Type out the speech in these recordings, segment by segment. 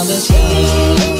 on the sky.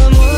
someone